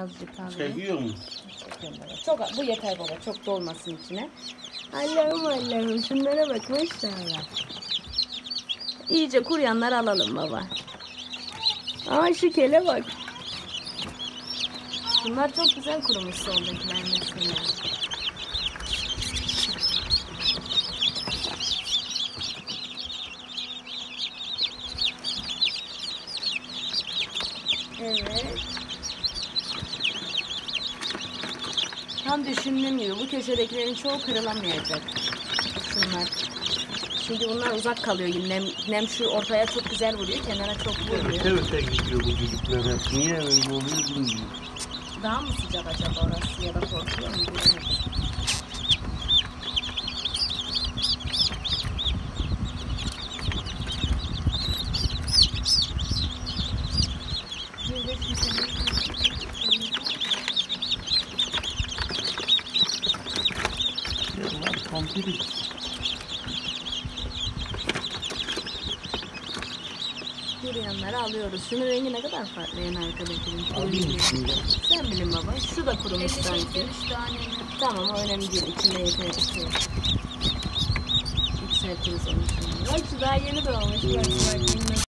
Azıcık kahve. Seviyor mu? Çok, bu yeter baba. Çok dolmasın içine. Allah'ım Allah'ım şunlara bak maşallah. İyice kuruyanları alalım baba. Aa şu kele bak. Bunlar çok güzel kurumuş soldakiler mesela. Evet. Tam düşündüğüm gibi bu köşedekilerin çoğu kırılamayacak. Şunlar. Çünkü bunlar uzak kalıyor. Nem, nem şu ortaya çok güzel vuruyor, kenara çok vurmuyor. Öte gidiyor bu düdükler hep. Niye öyle oluyor bilmiyorum. Daha mı sıcak acaba orası ya da korkuyor mu bilemedim. Kompilik. Kuruyanları alıyoruz. Şunun rengi ne kadar farklı yani arkadakinin. Alayım içinde. Sen bilin baba. Şu da kurumuş sanki. Tamam o önemli değil. İçinde yeter. Şey. Yükseltiriz onu şimdi. Bak şu daha yeni doğmuş. Bak bak.